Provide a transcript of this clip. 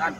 done.